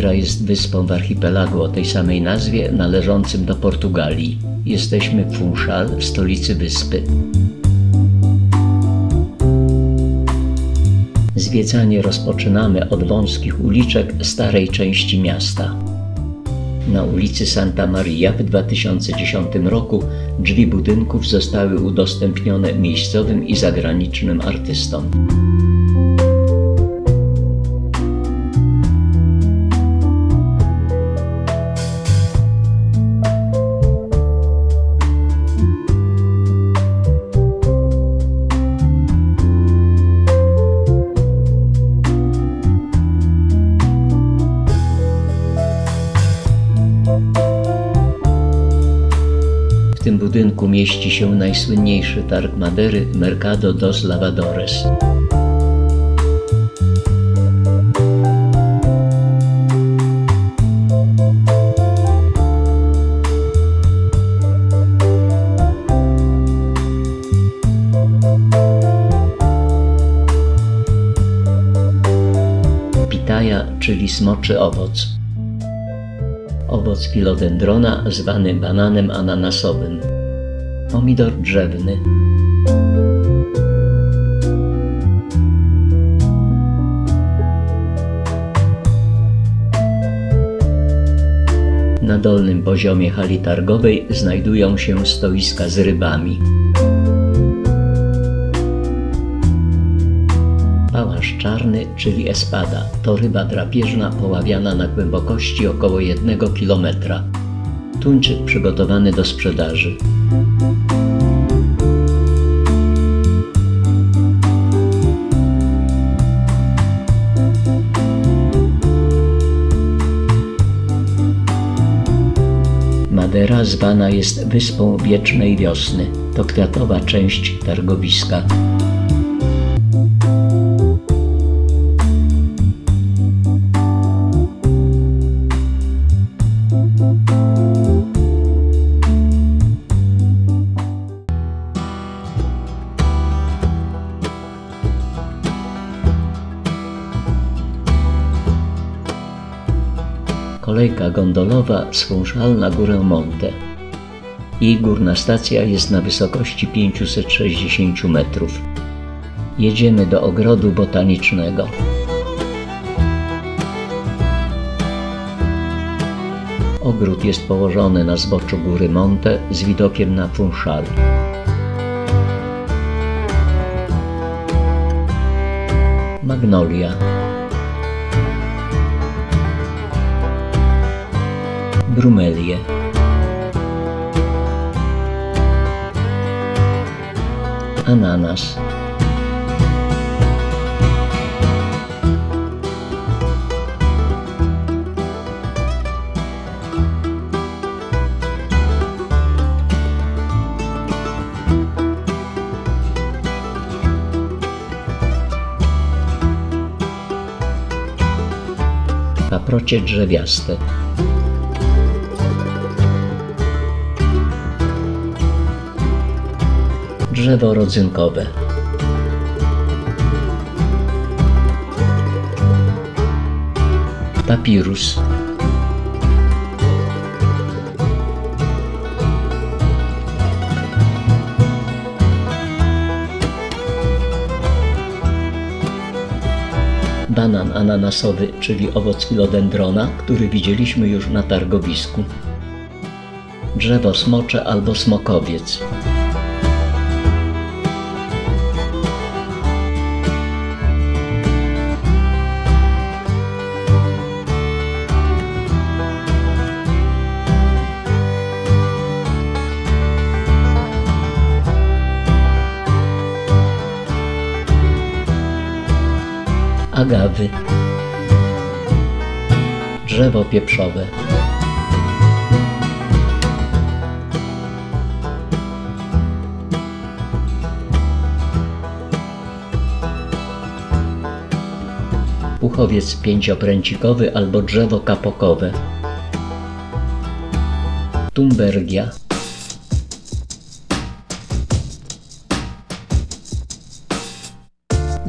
Madeira jest wyspą w archipelagu o tej samej nazwie, należącym do Portugalii. Jesteśmy w Funchal, w stolicy wyspy. Zwiedzanie rozpoczynamy od wąskich uliczek starej części miasta. Na ulicy Santa Maria w 2010 roku drzwi budynków zostały udostępnione miejscowym i zagranicznym artystom. Budynku mieści się najsłynniejszy targ Madery Mercado dos Lavadores. Pitaya, czyli smoczy owoc. Owoc filodendrona zwany bananem ananasowym. Pomidor drzewny. Na dolnym poziomie hali targowej znajdują się stoiska z rybami. Pałasz czarny, czyli espada, to ryba drapieżna poławiana na głębokości około 1 km. Tuńczyk przygotowany do sprzedaży. Madera zwana jest Wyspą Wiecznej Wiosny. To kwiatowa część targowiska. Kolejka gondolowa z Funchal na górę Monte. Jej górna stacja jest na wysokości 560 metrów. Jedziemy do ogrodu botanicznego. Ogród jest położony na zboczu góry Monte z widokiem na Funchal. Magnolia. Brumelie. Ananas. Paprocie drzewiaste. Drzewo rodzynkowe. Papirus. Banan ananasowy, czyli owoc filodendrona, który widzieliśmy już na targowisku. Drzewo smocze albo smokowiec. Agawy. Drzewo pieprzowe. Puchowiec pięciopręcikowy albo drzewo kapokowe. Tumbergia.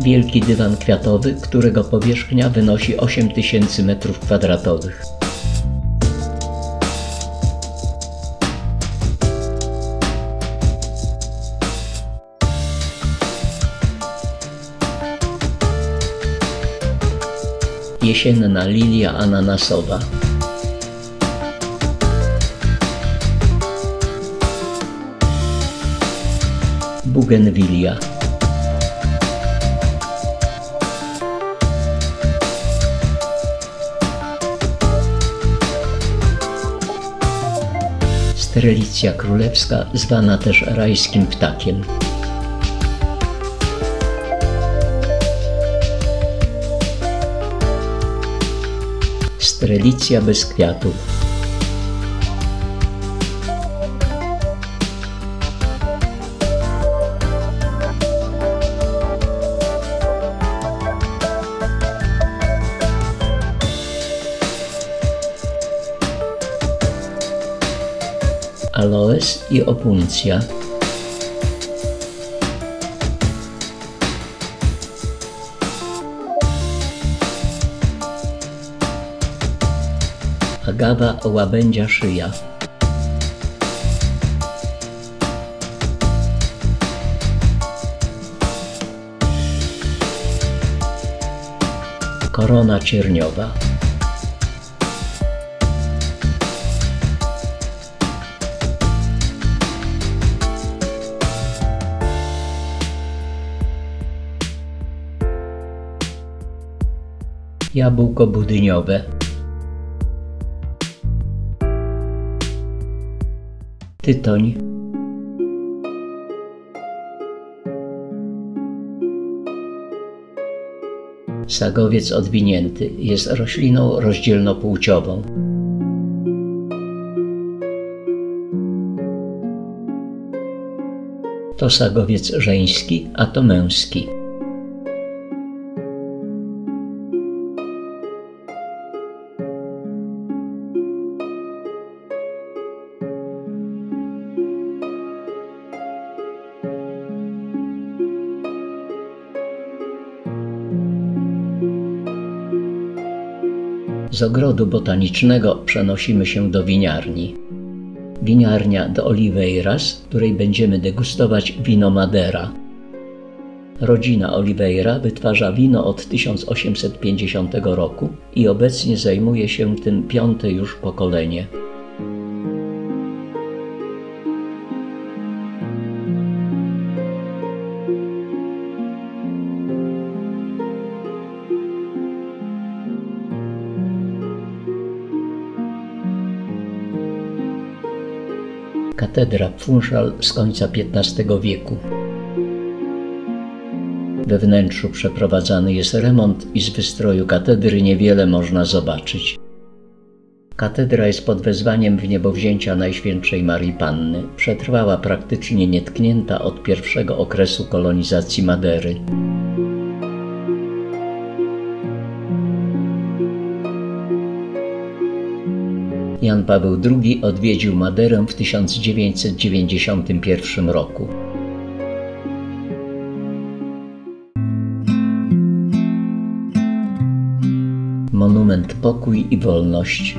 Wielki dywan kwiatowy, którego powierzchnia wynosi 8000 m2. Jesienna lilia ananasowa. Bugenwilia. Strelicja królewska, zwana też rajskim ptakiem. Strelicja bez kwiatów. I opuncja. Agawa łabędzia szyja. Korona cierniowa. Jabłko budyniowe. Tytoń. Sagowiec odwinięty jest rośliną rozdzielnopłciową. To sagowiec żeński, a to męski. Z ogrodu botanicznego przenosimy się do winiarni. Winiarnia do Oliveiras, której będziemy degustować wino Madera. Rodzina Oliveira wytwarza wino od 1850 roku i obecnie zajmuje się tym piąte już pokolenie. Katedra Funchal z końca XV wieku. We wnętrzu przeprowadzany jest remont i z wystroju katedry niewiele można zobaczyć. Katedra jest pod wezwaniem w niebowzięcia Najświętszej Marii Panny. Przetrwała praktycznie nietknięta od pierwszego okresu kolonizacji Madery. Jan Paweł II odwiedził Maderę w 1991 roku. Monument Pokój i Wolność.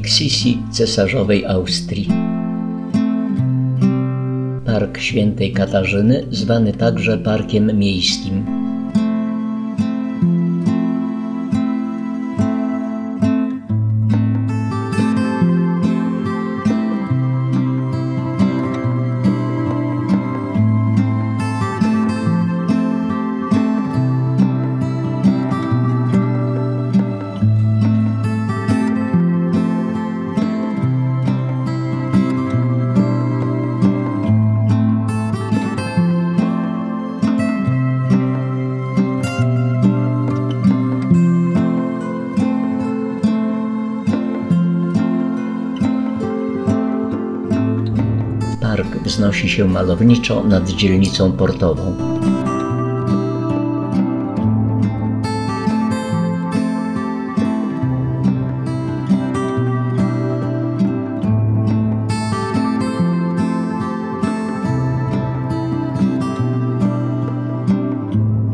Pomnik Sisi cesarzowej Austrii. Park Świętej Katarzyny, zwany także Parkiem Miejskim. się malowniczo nad dzielnicą portową.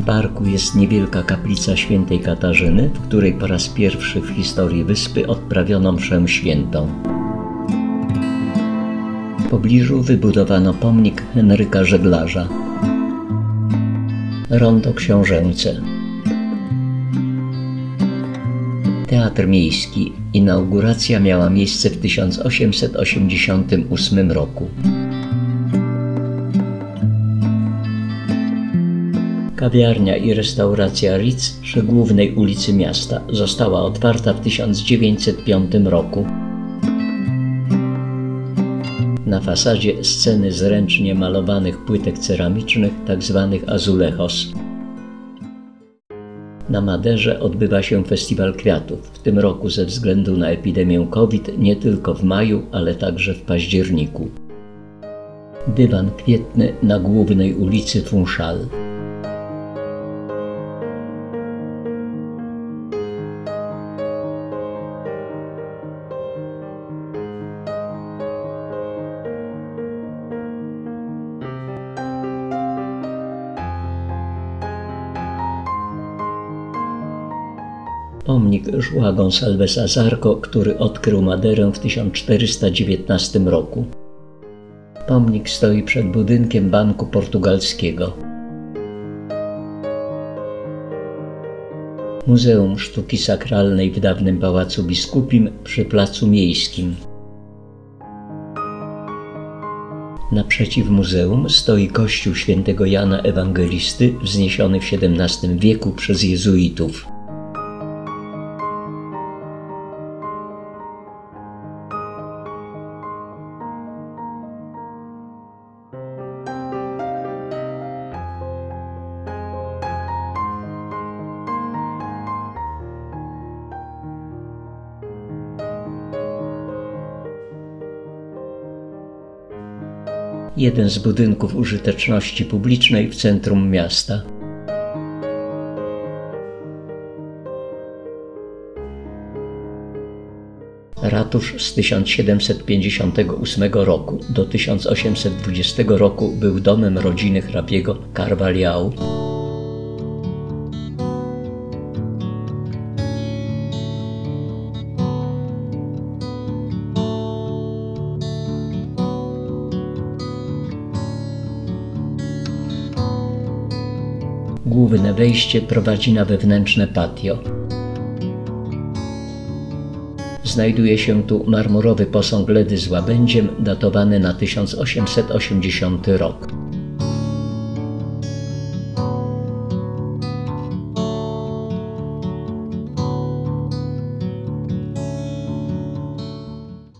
parku jest niewielka kaplica świętej Katarzyny, w której po raz pierwszy w historii wyspy odprawiono mszę świętą. Pobliżu wybudowano pomnik Henryka Żeglarza. Rondo Książęce. Teatr Miejski. Inauguracja miała miejsce w 1888 roku. Kawiarnia i restauracja Ritz przy głównej ulicy miasta została otwarta w 1905 roku. Na fasadzie sceny z ręcznie malowanych płytek ceramicznych, tzw. Tak azulejos. Na Maderze odbywa się Festiwal Kwiatów, w tym roku ze względu na epidemię COVID nie tylko w maju, ale także w październiku. Dywan kwietny na głównej ulicy Funchal. Pomnik João Gonçalves Azarco, który odkrył Maderę w 1419 roku. Pomnik stoi przed budynkiem Banku Portugalskiego. Muzeum Sztuki Sakralnej w dawnym Pałacu Biskupim przy Placu Miejskim. Naprzeciw muzeum stoi kościół świętego Jana Ewangelisty wzniesiony w XVII wieku przez jezuitów. Jeden z budynków użyteczności publicznej w centrum miasta. Ratusz z 1758 roku do 1820 roku był domem rodziny hrabiego Carvalhau. Wejście prowadzi na wewnętrzne patio. Znajduje się tu marmurowy posąg Ledy z łabędziem datowany na 1880 rok.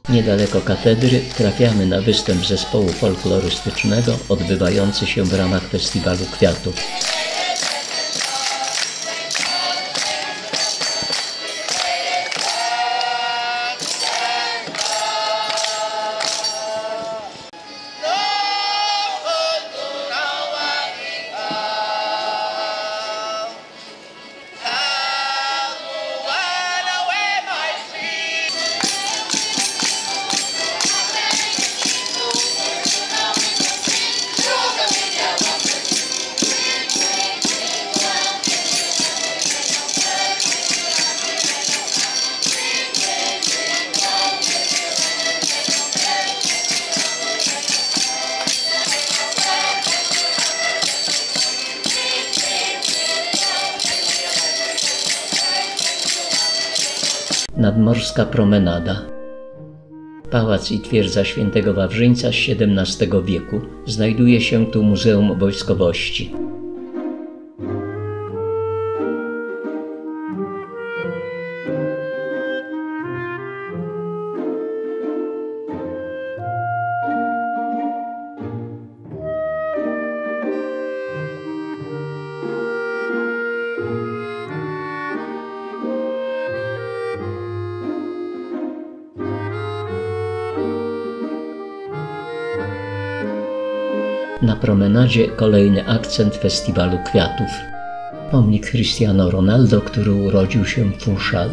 Niedaleko katedry trafiamy na występ zespołu folklorystycznego odbywający się w ramach Festiwalu Kwiatów. Nadmorska promenada. Pałac i twierdza świętego Wawrzyńca z XVII wieku. Znajduje się tu Muzeum Wojskowości. Na promenadzie kolejny akcent festiwalu kwiatów. Pomnik Cristiano Ronaldo, który urodził się w Funchal.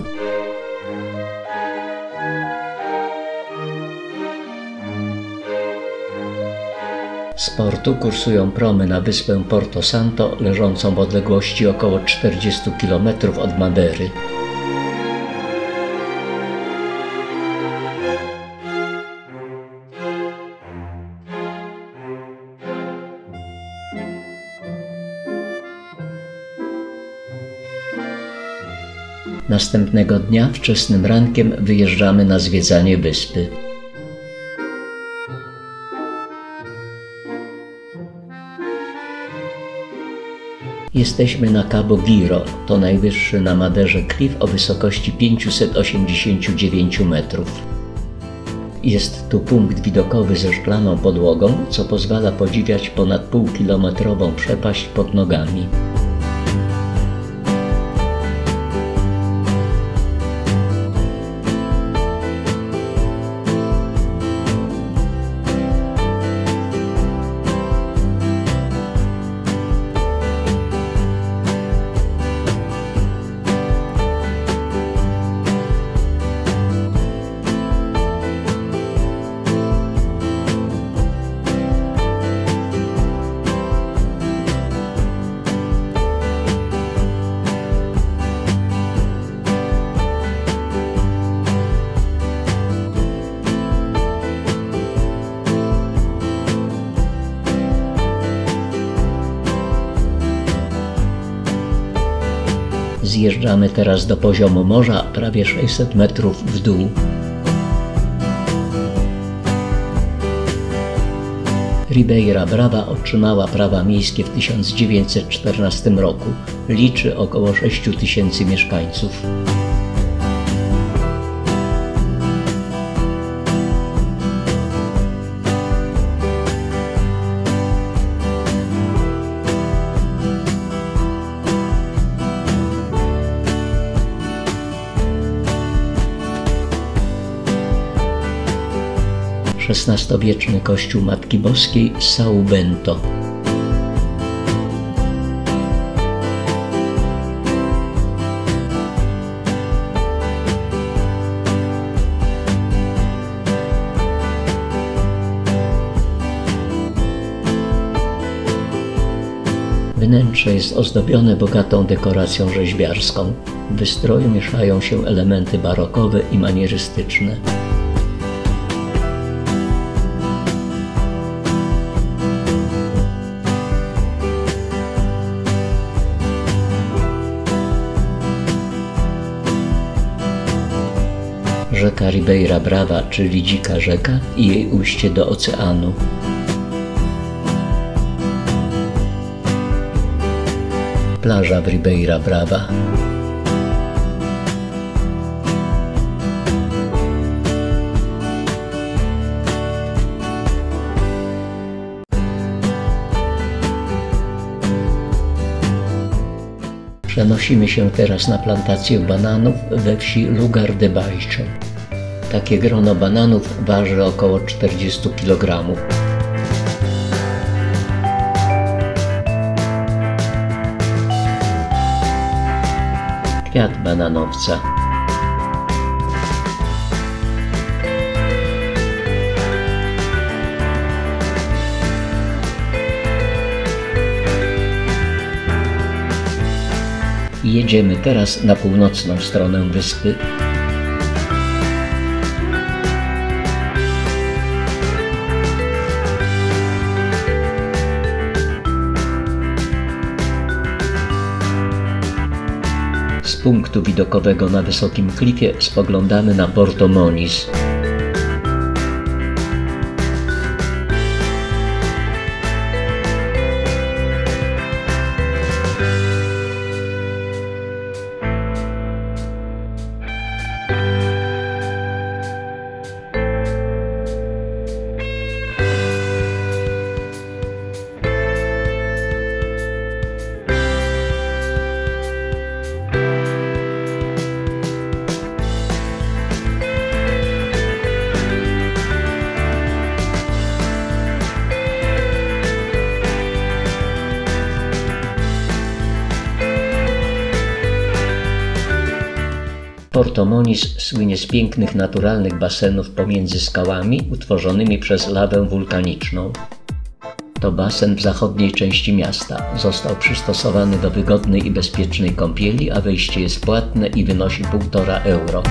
Z portu kursują promy na wyspę Porto Santo, leżącą w odległości około 40 km od Madery. Następnego dnia wczesnym rankiem wyjeżdżamy na zwiedzanie wyspy. Jesteśmy na Cabo Giro, to najwyższy na Maderze klif o wysokości 589 metrów. Jest tu punkt widokowy ze szklaną podłogą, co pozwala podziwiać ponad półkilometrową przepaść pod nogami. Zjeżdżamy teraz do poziomu morza prawie 600 metrów w dół. Ribeira Brava otrzymała prawa miejskie w 1914 roku. Liczy około 6 tysięcy mieszkańców. 16-wieczny kościół Matki Boskiej São Bento. Wnętrze jest ozdobione bogatą dekoracją rzeźbiarską. W wystroju mieszają się elementy barokowe i manierystyczne. Ribeira Brava, czyli Dzika Rzeka i jej ujście do oceanu. Plaża w Ribeira Brava. Przenosimy się teraz na plantację bananów we wsi Lugar de. Takie grono bananów waży około 40 kg. Kwiat bananowca. Jedziemy teraz na północną stronę wyspy. Punktu widokowego na wysokim klifie spoglądamy na Porto Moniz. Moniz słynie z pięknych naturalnych basenów pomiędzy skałami utworzonymi przez lawę wulkaniczną. To basen w zachodniej części miasta. Został przystosowany do wygodnej i bezpiecznej kąpieli, a wejście jest płatne i wynosi 1,5 euro.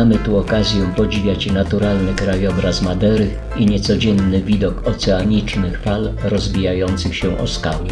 Mamy tu okazję podziwiać naturalny krajobraz Madery i niecodzienny widok oceanicznych fal rozbijających się o skały.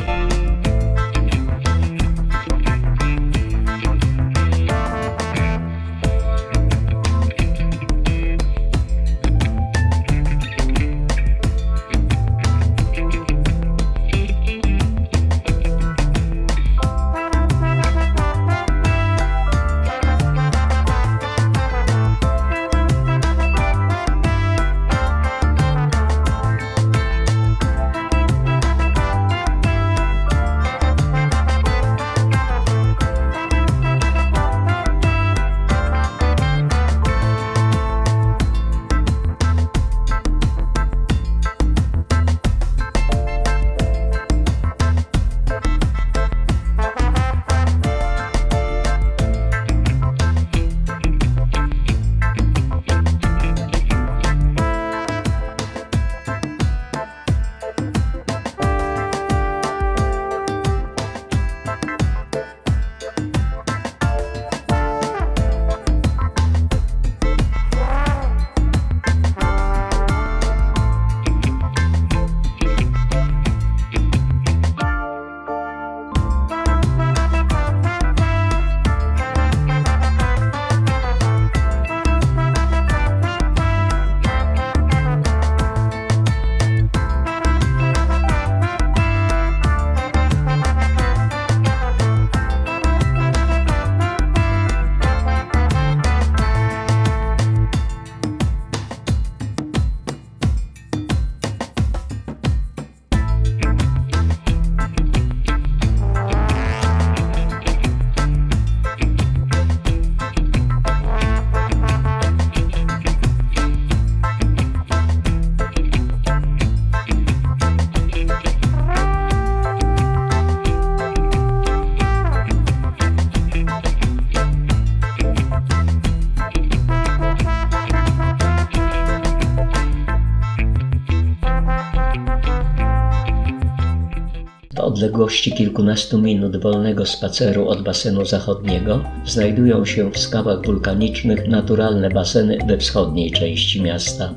Odległości kilkunastu minut wolnego spaceru od basenu zachodniego znajdują się w skałach wulkanicznych naturalne baseny we wschodniej części miasta.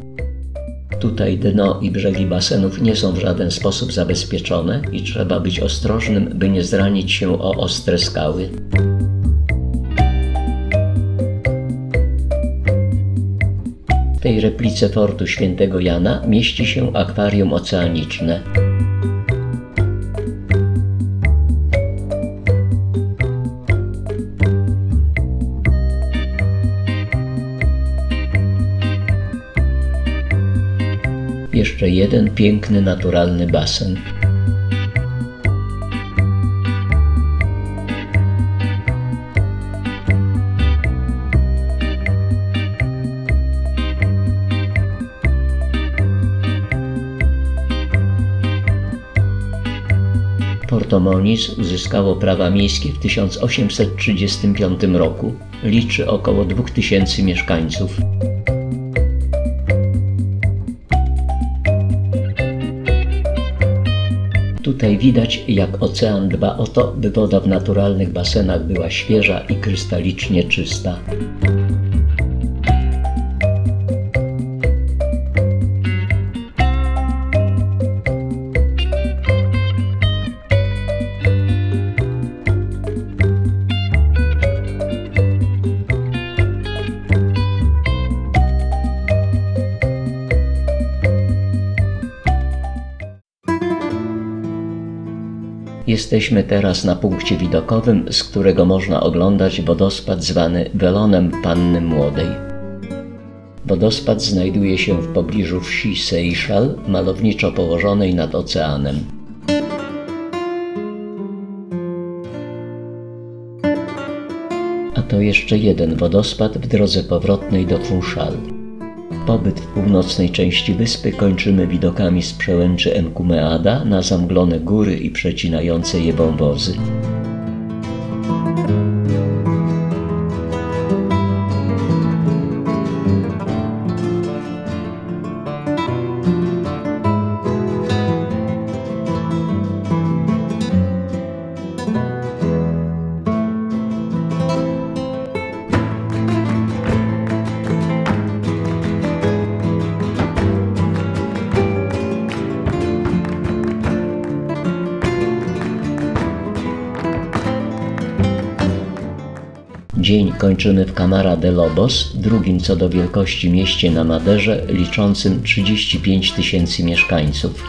Tutaj dno i brzegi basenów nie są w żaden sposób zabezpieczone i trzeba być ostrożnym, by nie zranić się o ostre skały. W tej replice fortu świętego Jana mieści się akwarium oceaniczne. Jeszcze jeden piękny, naturalny basen. Porto Moniz uzyskało prawa miejskie w 1835 roku. Liczy około 2000 mieszkańców. Tutaj widać, jak ocean dba o to, by woda w naturalnych basenach była świeża i krystalicznie czysta. Jesteśmy teraz na punkcie widokowym, z którego można oglądać wodospad zwany Welonem Panny Młodej. Wodospad znajduje się w pobliżu wsi Seychal, malowniczo położonej nad oceanem. A to jeszcze jeden wodospad w drodze powrotnej do Funchal. Pobyt w północnej części wyspy kończymy widokami z przełęczy Enkumeada na zamglone góry i przecinające je wąwozy. Camara de Lobos, drugim co do wielkości mieście na Maderze, liczącym 35 tysięcy mieszkańców.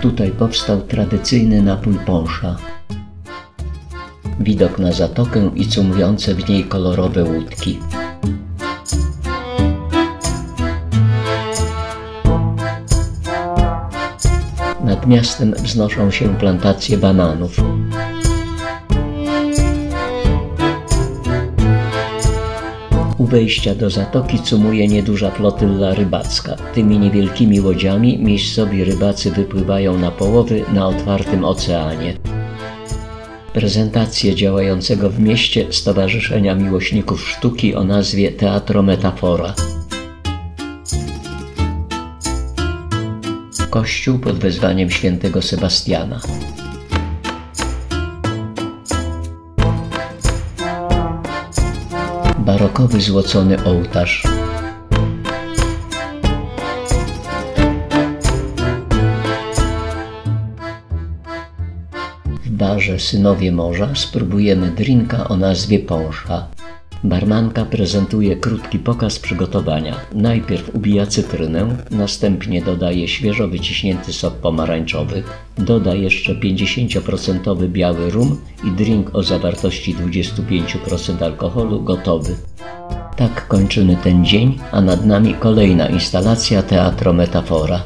Tutaj powstał tradycyjny napój pąsza. Widok na zatokę i cumujące w niej kolorowe łódki. Nad miastem wznoszą się plantacje bananów. Wejścia do zatoki cumuje nieduża flotylla rybacka. Tymi niewielkimi łodziami miejscowi rybacy wypływają na połowy na otwartym oceanie. Prezentację działającego w mieście Stowarzyszenia Miłośników Sztuki o nazwie Teatro Metafora. Kościół pod wezwaniem świętego Sebastiana. Barokowy złocony ołtarz. W barze Synowie Morza spróbujemy drinka o nazwie Pąsza. Barmanka prezentuje krótki pokaz przygotowania. Najpierw ubija cytrynę, następnie dodaje świeżo wyciśnięty sok pomarańczowy, doda jeszcze 50% biały rum i drink o zawartości 25% alkoholu gotowy. Tak kończymy ten dzień, a nad nami kolejna instalacja Teatro Metafora.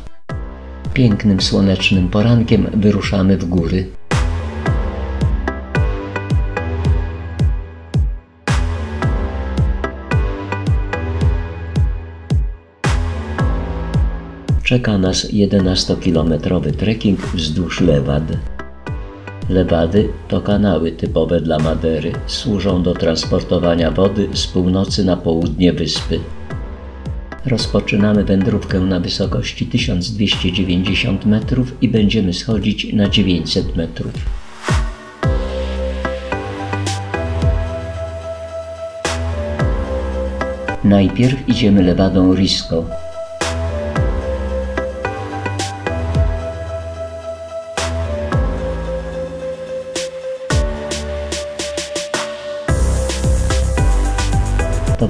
Pięknym słonecznym porankiem wyruszamy w góry. Czeka nas 11-kilometrowy trekking wzdłuż Lewad. Lewady to kanały typowe dla Madery, służą do transportowania wody z północy na południe wyspy. Rozpoczynamy wędrówkę na wysokości 1290 metrów i będziemy schodzić na 900 metrów. Najpierw idziemy lewadą Risco,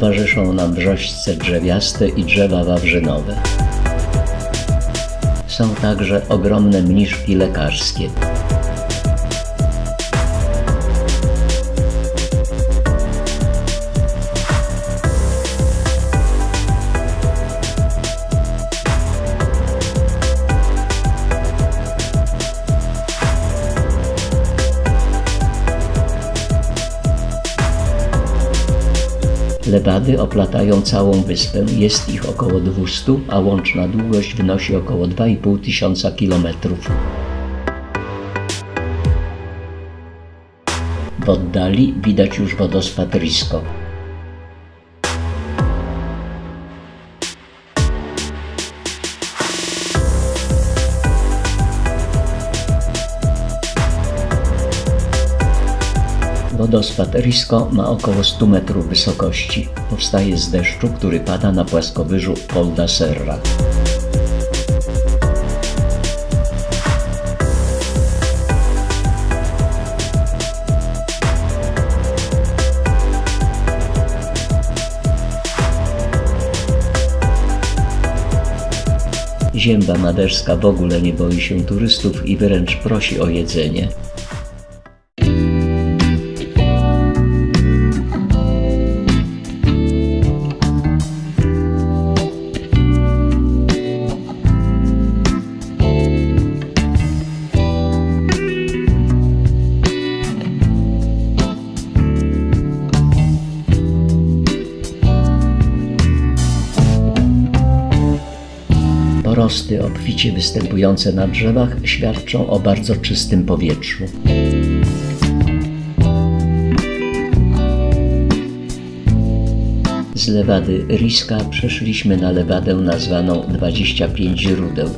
towarzyszą nam brzoźce drzewiaste i drzewa wawrzynowe. Są także ogromne mniszki lekarskie. Lewady oplatają całą wyspę, jest ich około 200, a łączna długość wynosi około 2,5 tysiąca kilometrów. W oddali widać już wodospad Risco. Wodospad Risco ma około 100 metrów wysokości. Powstaje z deszczu, który pada na płaskowyżu Polda Serra. Zięba maderska w ogóle nie boi się turystów i wręcz prosi o jedzenie. Obficie występujące na drzewach świadczą o bardzo czystym powietrzu. Z lewady Riska przeszliśmy na lewadę nazwaną 25 źródeł.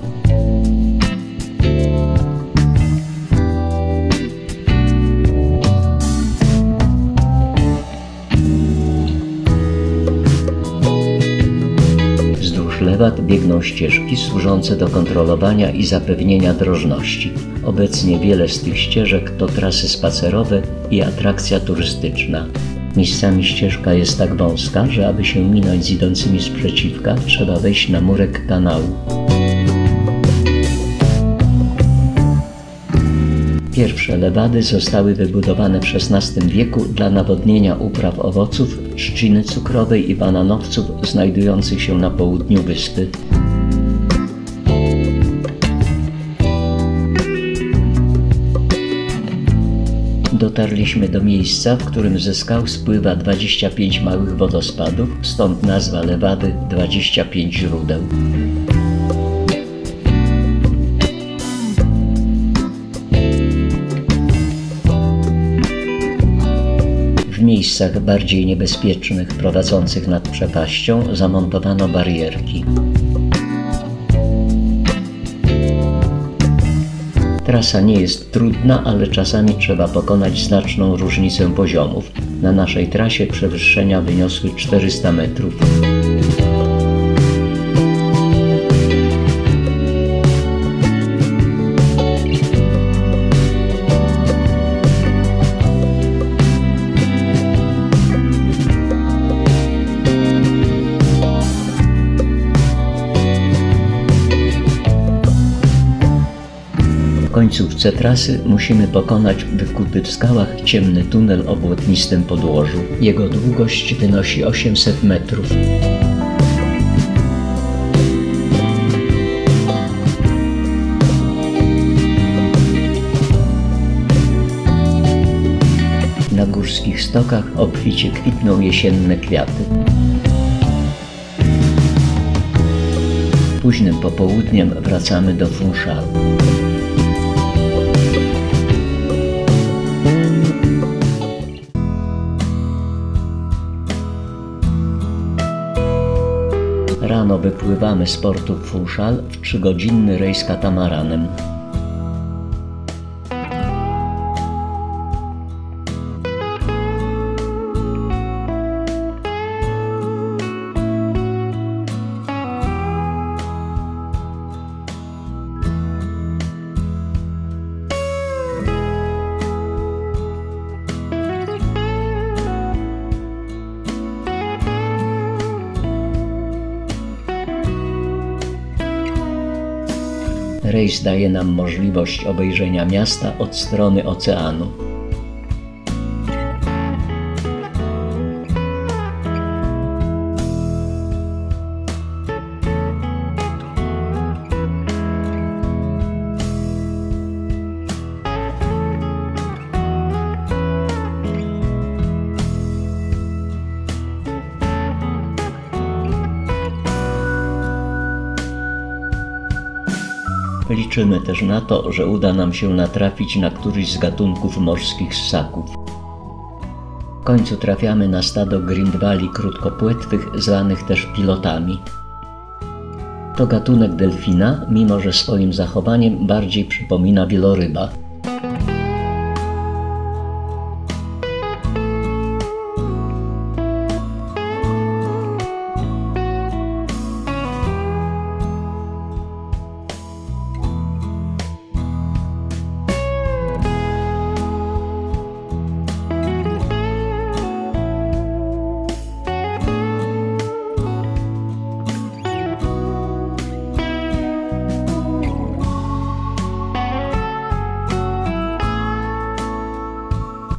Biegną ścieżki służące do kontrolowania i zapewnienia drożności. Obecnie wiele z tych ścieżek to trasy spacerowe i atrakcja turystyczna. Miejscami ścieżka jest tak wąska, że aby się minąć z idącymi sprzeciwka, trzeba wejść na murek kanału. Pierwsze lewady zostały wybudowane w XVI wieku dla nawodnienia upraw owoców, trzciny cukrowej i bananowców znajdujących się na południu wyspy. Dotarliśmy do miejsca, w którym ze skał spływa 25 małych wodospadów, stąd nazwa lewady 25 źródeł. Miejscach bardziej niebezpiecznych, prowadzących nad przepaścią, zamontowano barierki. Trasa nie jest trudna, ale czasami trzeba pokonać znaczną różnicę poziomów. Na naszej trasie przewyższenia wyniosły 400 metrów. Końcówce trasy musimy pokonać wykuty w skałach ciemny tunel o błotnistym podłożu. Jego długość wynosi 800 metrów. Na górskich stokach obficie kwitną jesienne kwiaty. Późnym popołudniem wracamy do Funchal. Rano wypływamy z portu Funchal w trzygodzinny rejs katamaranem. Daje nam możliwość obejrzenia miasta od strony oceanu. Liczymy też na to, że uda nam się natrafić na któryś z gatunków morskich ssaków. W końcu trafiamy na stado grindwali krótkopłetwych, zwanych też pilotami. To gatunek delfina, mimo że swoim zachowaniem bardziej przypomina wieloryba.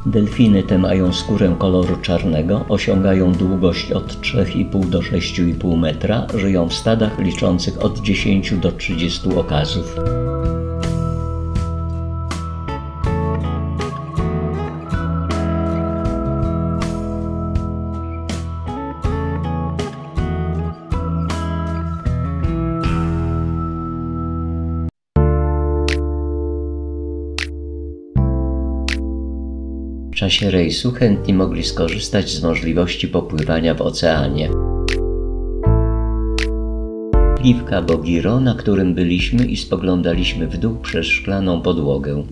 Delfiny te mają skórę koloru czarnego, osiągają długość od 3,5 do 6,5 metra, żyją w stadach liczących od 10 do 30 okazów. Czasie rejsu chętni mogli skorzystać z możliwości popływania w oceanie. Pliwka Bogiro, na którym byliśmy i spoglądaliśmy w dół przez szklaną podłogę.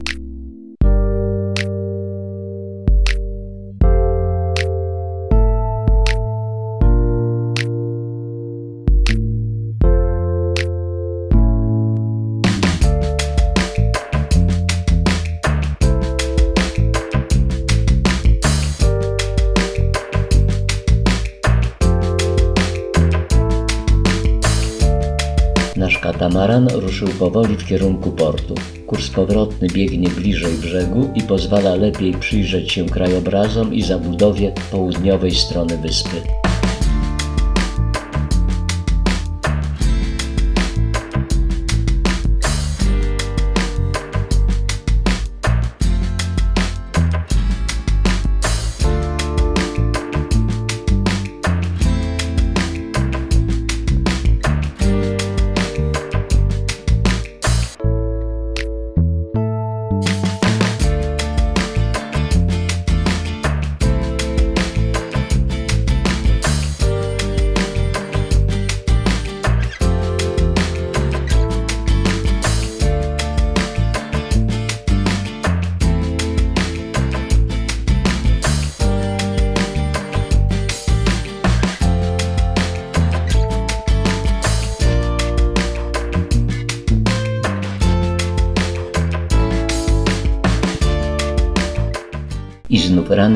Ruszył powoli w kierunku portu. Kurs powrotny biegnie bliżej brzegu i pozwala lepiej przyjrzeć się krajobrazom i zabudowie południowej strony wyspy.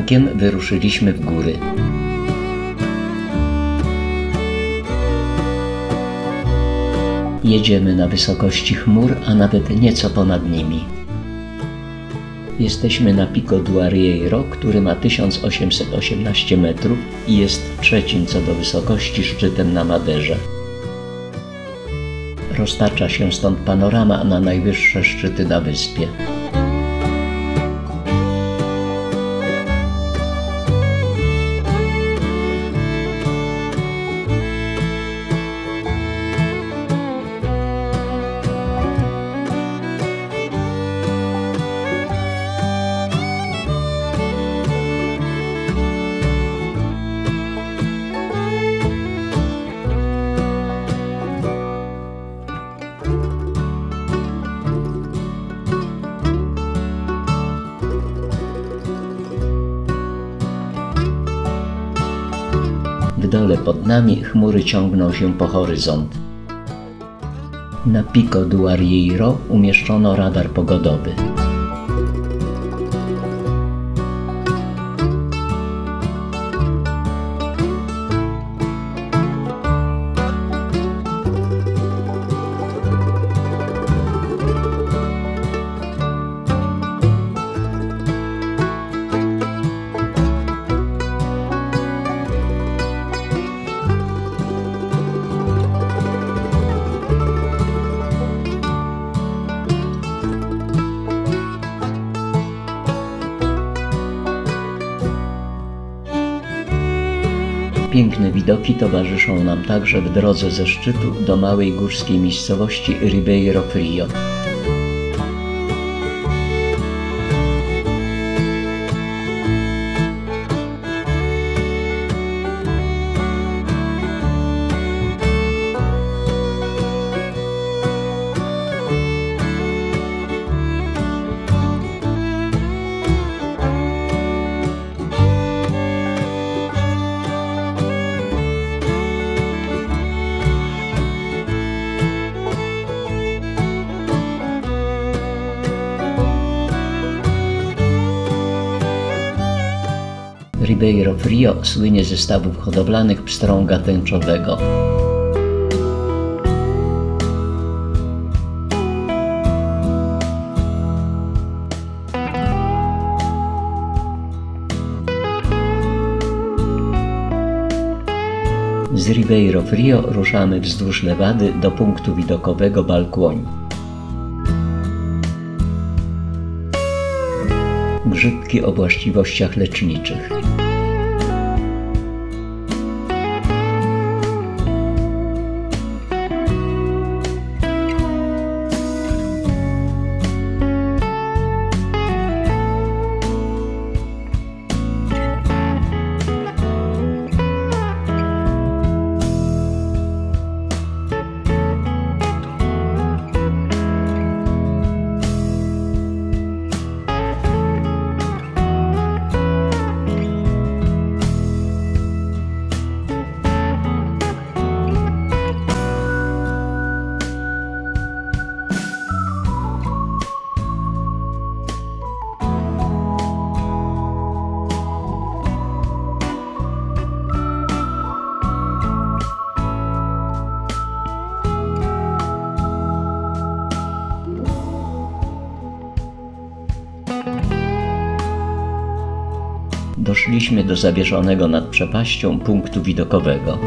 Rankiem wyruszyliśmy w góry. Jedziemy na wysokości chmur, a nawet nieco ponad nimi. Jesteśmy na Pico du Arriero, który ma 1818 metrów i jest trzecim co do wysokości szczytem na Maderze. Roztacza się stąd panorama na najwyższe szczyty na wyspie. Dole pod nami chmury ciągną się po horyzont. Na Pico du Arriero umieszczono radar pogodowy. Towarzyszą nam także w drodze ze szczytu do małej górskiej miejscowości Ribeiro Frio. Frio słynie ze stawów hodowlanych pstrąga tęczowego. Z Ribeiro Frio ruszamy wzdłuż Lewady do punktu widokowego Balkłoń. Grzybki o właściwościach leczniczych. Zawieszonego nad przepaścią punktu widokowego.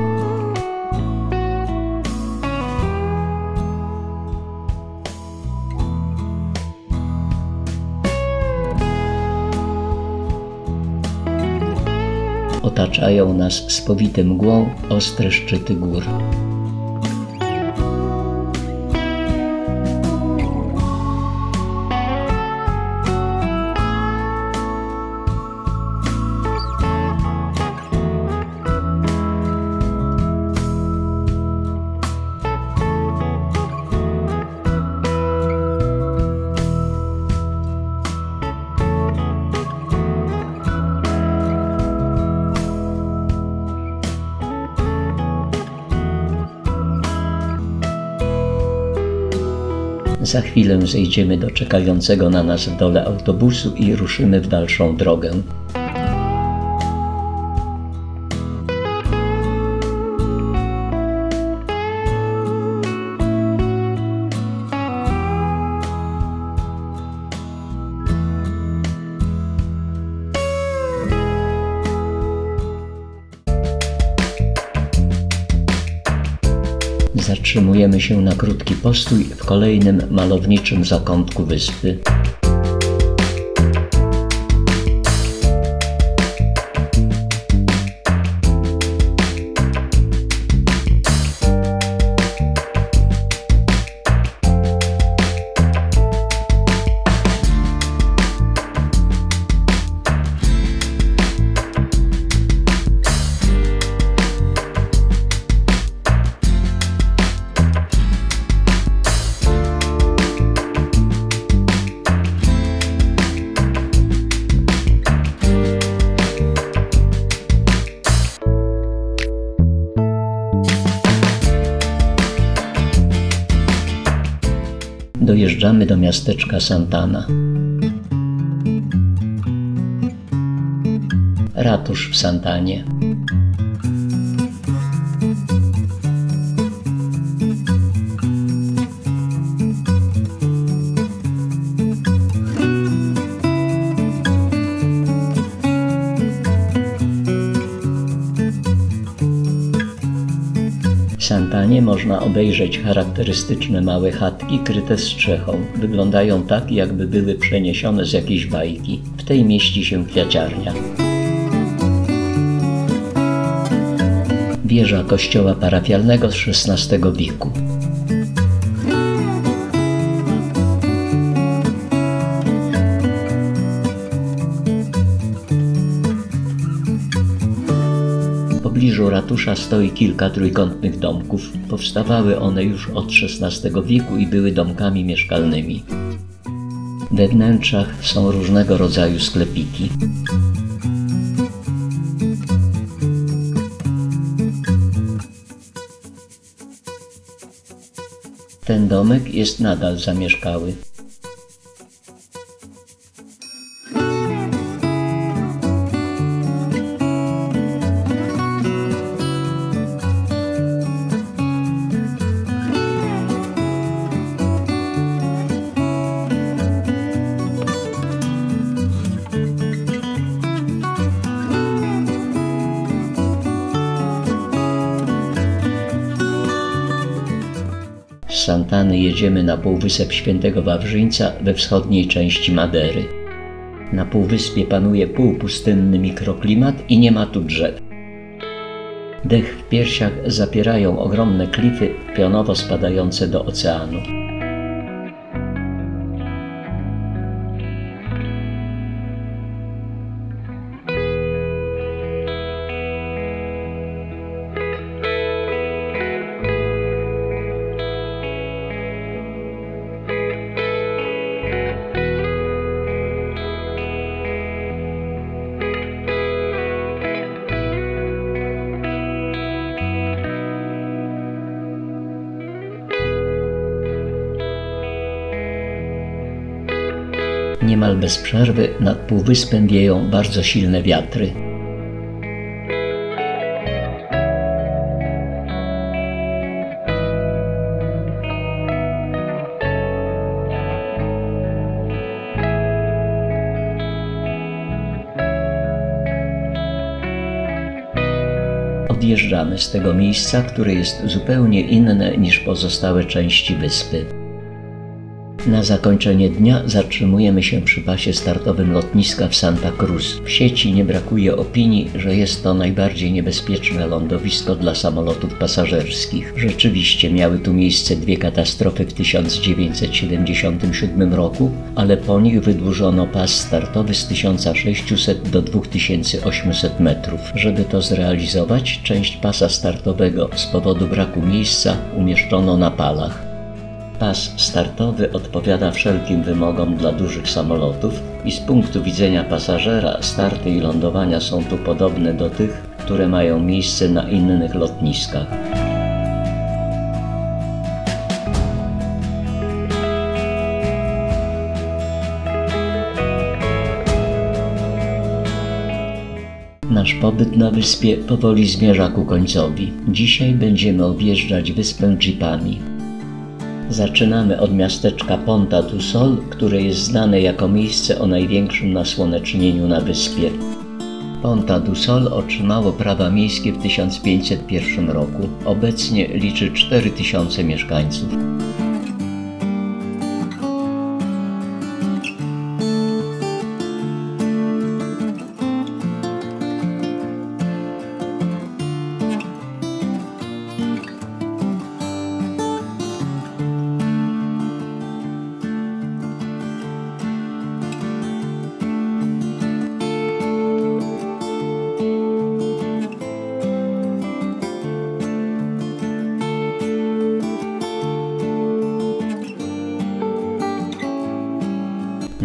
Otaczają nas spowite mgłą ostre szczyty gór. Za chwilę zejdziemy do czekającego na nas w dole autobusu i ruszymy w dalszą drogę. Zatrzymujemy się na krótki postój w kolejnym malowniczym zakątku wyspy. Dojeżdżamy do miasteczka Santana. Ratusz w Santanie. Santanie można obejrzeć charakterystyczne małe chatki kryte strzechą. Wyglądają tak, jakby były przeniesione z jakiejś bajki. W tej mieści się kwiaciarnia. Wieża kościoła parafialnego z XVI wieku. Ratusza stoi kilka trójkątnych domków. Powstawały one już od XVI wieku i były domkami mieszkalnymi. We wnętrzach są różnego rodzaju sklepiki. Ten domek jest nadal zamieszkały. Z Santany jedziemy na półwysep Świętego Wawrzyńca we wschodniej części Madery. Na półwyspie panuje półpustynny mikroklimat i nie ma tu drzew. Dech w piersiach zapierają ogromne klify pionowo spadające do oceanu. Bez przerwy nad półwyspem wieją bardzo silne wiatry. Odjeżdżamy z tego miejsca, które jest zupełnie inne niż pozostałe części wyspy. Na zakończenie dnia zatrzymujemy się przy pasie startowym lotniska w Santa Cruz. W sieci nie brakuje opinii, że jest to najbardziej niebezpieczne lądowisko dla samolotów pasażerskich. Rzeczywiście miały tu miejsce dwie katastrofy w 1977 roku, ale po nich wydłużono pas startowy z 1600 do 2800 metrów. Żeby to zrealizować, część pasa startowego z powodu braku miejsca umieszczono na palach. Pas startowy odpowiada wszelkim wymogom dla dużych samolotów i z punktu widzenia pasażera starty i lądowania są tu podobne do tych, które mają miejsce na innych lotniskach. Nasz pobyt na wyspie powoli zmierza ku końcowi. Dzisiaj będziemy objeżdżać wyspę jeepami. Zaczynamy od miasteczka Ponta du Sol, które jest znane jako miejsce o największym nasłonecznieniu na wyspie. Ponta du Sol otrzymało prawa miejskie w 1501 roku. Obecnie liczy 4000 mieszkańców.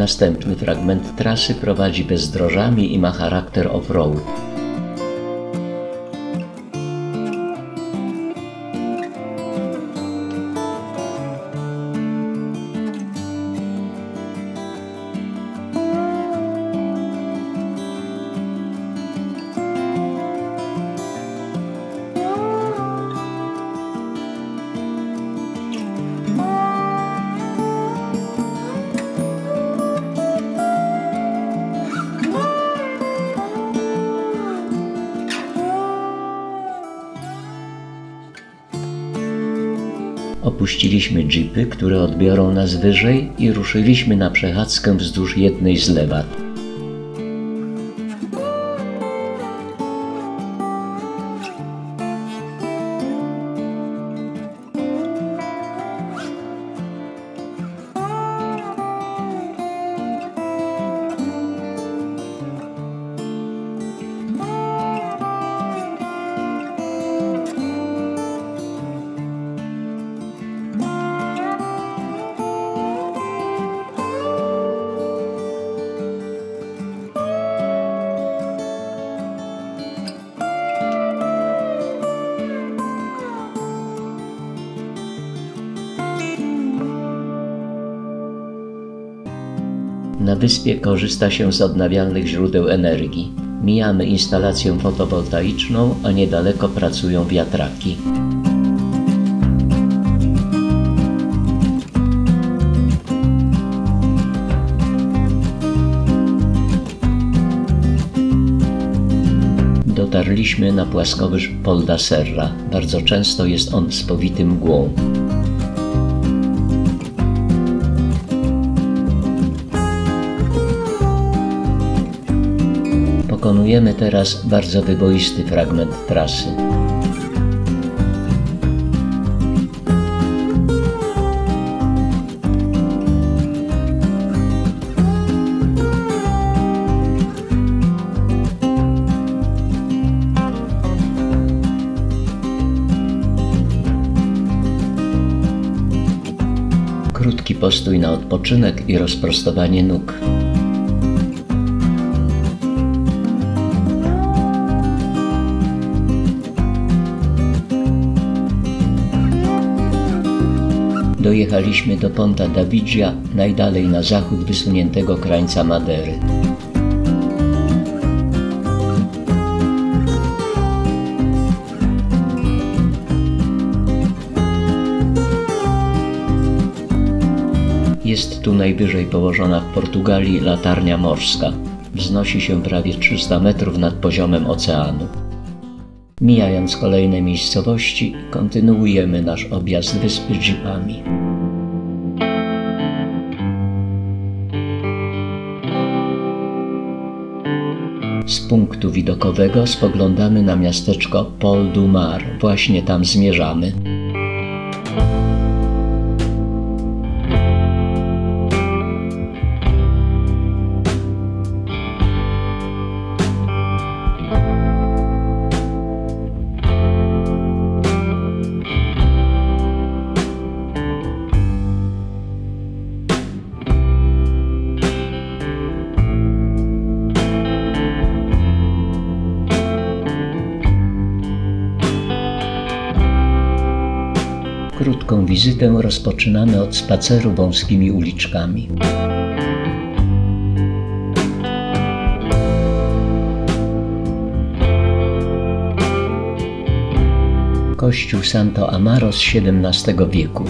Następny fragment trasy prowadzi bezdrożami i ma charakter off-road. Opuściliśmy jeepy, które odbiorą nas wyżej i ruszyliśmy na przechadzkę wzdłuż jednej z lewat. Wyspie korzysta się z odnawialnych źródeł energii. Mijamy instalację fotowoltaiczną, a niedaleko pracują wiatraki. Dotarliśmy na płaskowyż Polda Serra. Bardzo często jest on spowity mgłą. Pokonujemy teraz bardzo wyboisty fragment trasy. Krótki postój na odpoczynek i rozprostowanie nóg. Dojechaliśmy do Ponta Davidia, najdalej na zachód wysuniętego krańca Madery. Jest tu najwyżej położona w Portugalii latarnia morska. Wznosi się prawie 300 metrów nad poziomem oceanu. Mijając kolejne miejscowości, kontynuujemy nasz objazd wyspy jeepami. Punktu widokowego spoglądamy na miasteczko Pol du Mar. Właśnie tam zmierzamy. Krótką wizytę rozpoczynamy od spaceru wąskimi uliczkami. Kościół Santo Amaro z XVII wieku.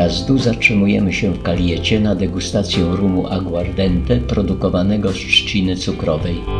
Objazdu zatrzymujemy się w Kaliecie na degustację rumu aguardente produkowanego z trzciny cukrowej.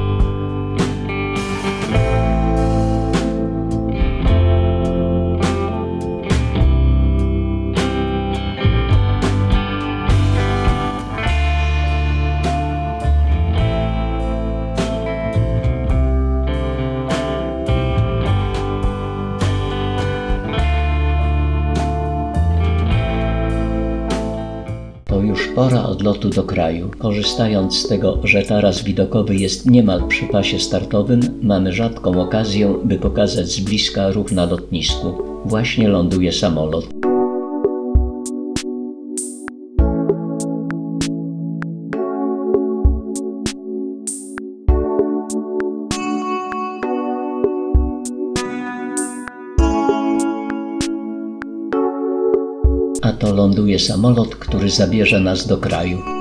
Kraju. Korzystając z tego, że taras widokowy jest niemal przy pasie startowym, mamy rzadką okazję, by pokazać z bliska ruch na lotnisku. Właśnie ląduje samolot. A to ląduje samolot, który zabierze nas do kraju.